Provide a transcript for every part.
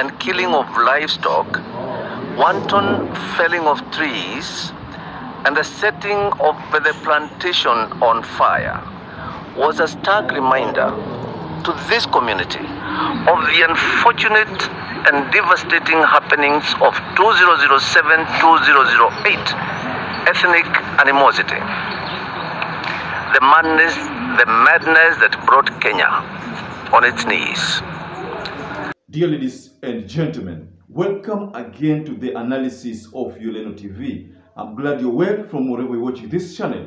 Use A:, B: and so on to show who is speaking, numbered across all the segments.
A: and killing of livestock, wanton felling of trees, and the setting of the plantation on fire was a stark reminder to this community of the unfortunate and devastating happenings of 2007-2008 ethnic animosity. The madness, the madness that brought Kenya on its knees.
B: Dear ladies and gentlemen, welcome again to the analysis of Yoleno TV. I'm glad you're well from wherever you're watching this channel.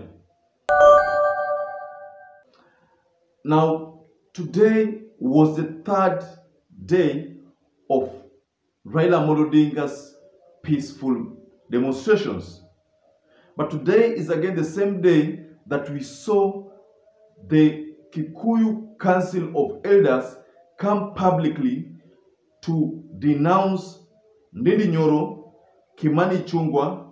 B: Now, today was the third day of Raila Odinga's peaceful demonstrations. But today is again the same day that we saw the Kikuyu Council of Elders come publicly to denounce Ndindi Nyoro, Kimani Chungwa,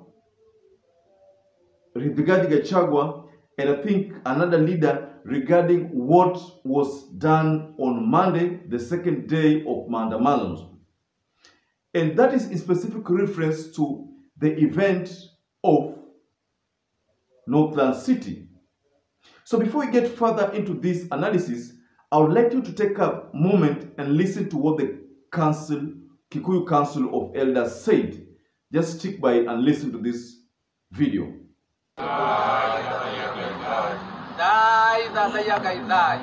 B: Rigathi Gachagua, and I think another leader regarding what was done on Monday, the second day of Maandamano. And that is in specific reference to the event of Northland City. So before we get further into this analysis, I would like you to take a moment and listen to what the council, Kikuyu Council of Elders said. Just stick by and listen to this video.
C: Dai tataya kai dai.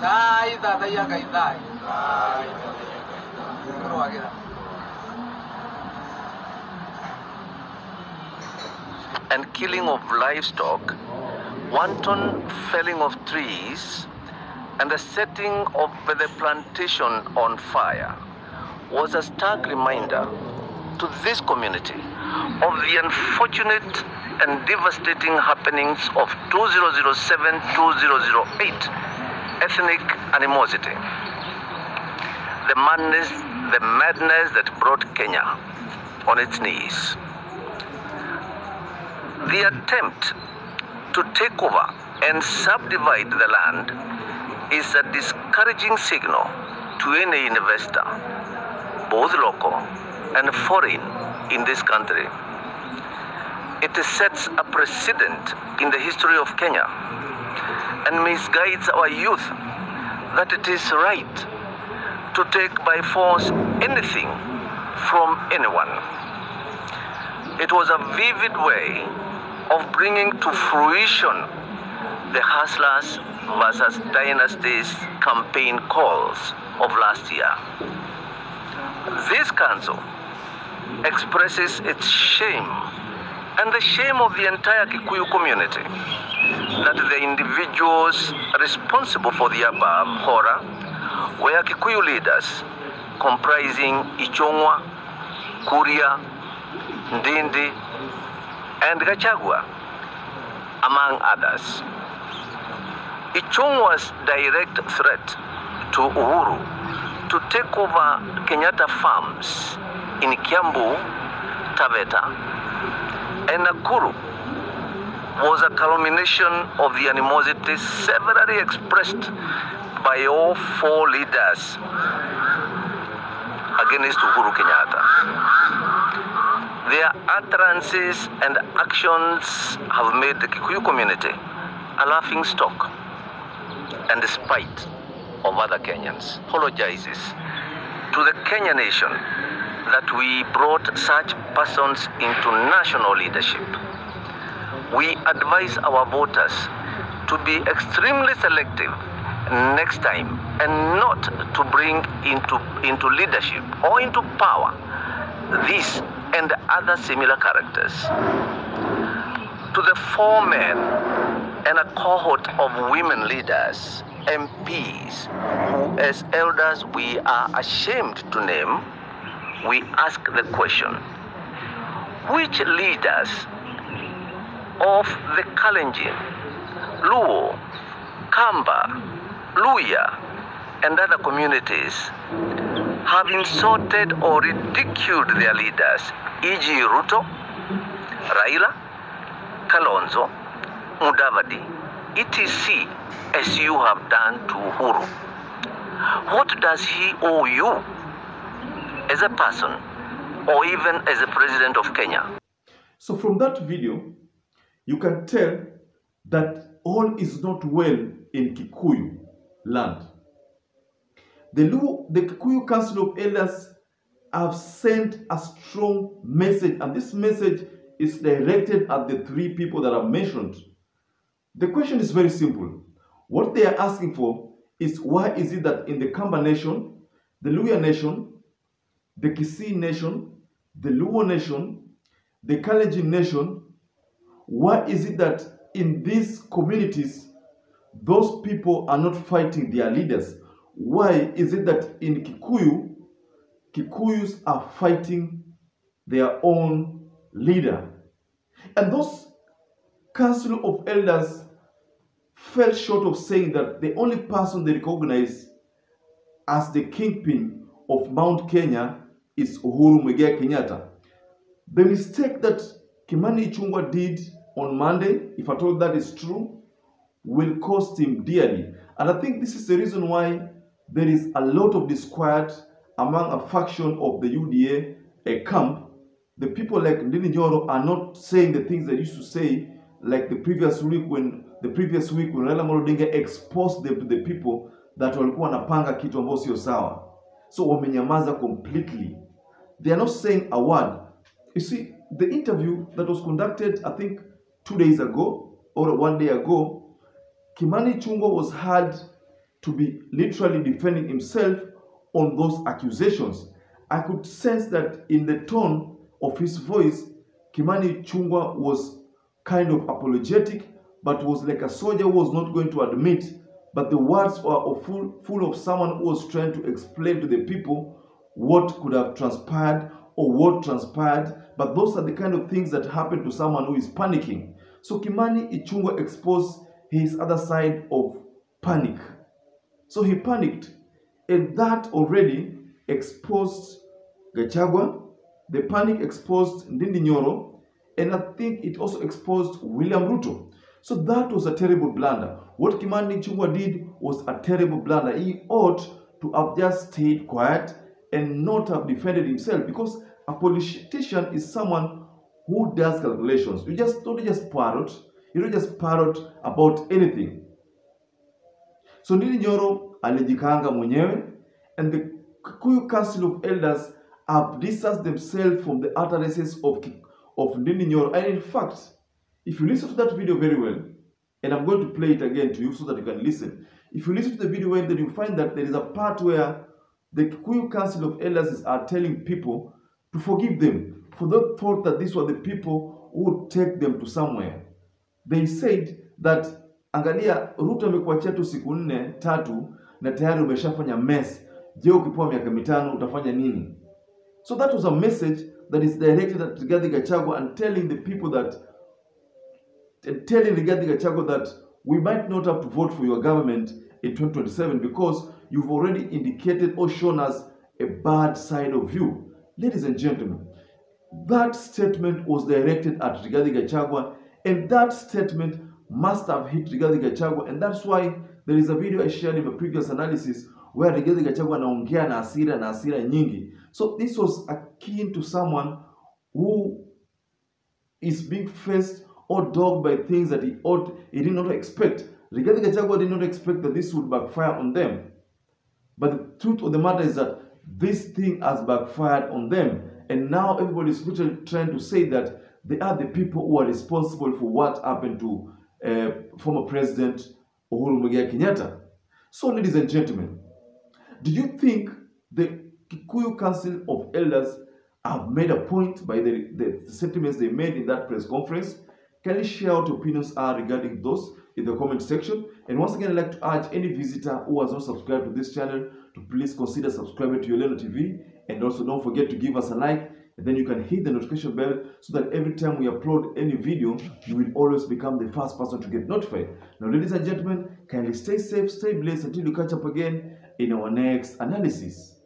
C: Dai tataya kai dai. Pero agira.
A: and killing of livestock, wanton felling of trees, and the setting of the plantation on fire was a stark reminder to this community of the unfortunate and devastating happenings of 2007-2008 ethnic animosity. The madness, the madness that brought Kenya on its knees. The attempt to take over and subdivide the land is a discouraging signal to any investor, both local and foreign, in this country. It sets a precedent in the history of Kenya and misguides our youth that it is right to take by force anything from anyone. It was a vivid way of bringing to fruition the Hustlers versus Dynasties campaign calls of last year. This council expresses its shame and the shame of the entire Kikuyu community that the individuals responsible for the above horror were Kikuyu leaders comprising Ichongwa, Kuria, Ndindi, and Gachagua, among others. Ichung'wah's direct threat to Uhuru to take over Kenyatta farms in Kiambu, Taveta, and Nakuru was a culmination of the animosity severally expressed by all four leaders against Uhuru Kenyatta. Their utterances and actions have made the Kikuyu community a laughing stock and the spite of other Kenyans. Apologizes to the Kenya nation that we brought such persons into national leadership. We advise our voters to be extremely selective next time and not to bring into, into leadership or into power these and other similar characters. To the four men and a cohort of women leaders, MPs, who as elders we are ashamed to name, we ask the question which leaders of the Kalenjin, Luo, Kamba, Luhya, and other communities have insulted or ridiculed their leaders, e.g., Ruto, Raila, Kalonzo, Mudavadi, etc., as you have done to Uhuru. what does he owe you as a person or even as a president of Kenya?
B: So from that video, you can tell that all is not well in Kikuyu land. The, Luo, the Kikuyu Council of Elders have sent a strong message, and this message is directed at the three people that are mentioned. The question is very simple. What they are asking for is why is it that in the Kamba nation, the Luhya nation, the Kisii nation, the Luo nation, the Kalenjin nation, why is it that in these communities, those people are not fighting their leaders? Why is it that in Kikuyu, Kikuyus are fighting their own leader? And those council of elders fell short of saying that the only person they recognize as the kingpin of Mount Kenya is Uhuru Muigai Kenyatta. The mistake that Kimani Ichung'wah did on Monday, if at all that is true, will cost him dearly. And I think this is the reason why there is a lot of disquiet among a faction of the UDA a camp. The people like Ndindi Nyoro are not saying the things they used to say like the previous week when the previous week when Raila Odinga exposed them to the people that walikuwa wanapanga kitu ambayo sio sawa. So wamenyamaza completely. They are not saying a word. You see, the interview that was conducted, I think, two days ago or one day ago, Kimani Chungwa was heard to be literally defending himself on those accusations. I could sense that in the tone of his voice, Kimani Chungwa was kind of apologetic, but was like a soldier who was not going to admit. But the words were full, full of someone who was trying to explain to the people what could have transpired or what transpired. But those are the kind of things that happen to someone who is panicking. So Kimani Ichung'wah exposed his other side of panic. So he panicked, and that already exposed Gachagua. The panic exposed Ndindi Nyoro, and I think it also exposed William Ruto. So that was a terrible blunder. What Kimani Ichung'wah did was a terrible blunder. He ought to have just stayed quiet and not have defended himself because a politician is someone who does calculations. You just don't just parrot. You don't just parrot about anything. So Ndindi Nyoro alijikanga mwenyewe and the Kikuyu Council of Elders have distanced themselves from the utterances of, Ki- of Ndindi Nyoro. And in fact, if you listen to that video very well, and I'm going to play it again to you so that you can listen. If you listen to the video well, then you find that there is a part where the Kikuyu Council of Elders are telling people to forgive them for the thought that these were the people who would take them to somewhere. They said that angalia, Ruto amekuachia tu siku nne tatu na tayari umeshafanya mess. Je, ukipewa miaka mitano utafanya nini? So that was a message that is directed at Rigathi Gachagua and telling the people that telling Rigathi Gachagua that we might not have to vote for your government in 2027 because you've already indicated or shown us a bad side of you. Ladies and gentlemen, that statement was directed at Rigathi Gachagua and that statement must have hit Rigathi Gachagua and that's why there is a video I shared in my previous analysis where Rigathi Gachagua anaongea na hasira na hasira nyingi. So this was akin to someone who is being faced or dogged by things that he ought he did not expect. Rigathi Gachagua did not expect that this would backfire on them. But the truth of the matter is that this thing has backfired on them. And now everybody is literally trying to say that they are the people who are responsible for what happened to uh, former President Uhuru Muigai Kenyatta. So, ladies and gentlemen, do you think the Kikuyu Council of Elders have made a point by the, the, sentiments they made in that press conference? Can you share what your opinions are regarding those in the comment section? And once again, I'd like to urge any visitor who has not subscribed to this channel to please consider subscribing to Yoleno TV. And also don't forget to give us a like and then you can hit the notification bell so that every time we upload any video, you will always become the first person to get notified. Now, ladies and gentlemen, kindly stay safe, stay blessed until you catch up again in our next analysis.